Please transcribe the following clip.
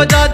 बजा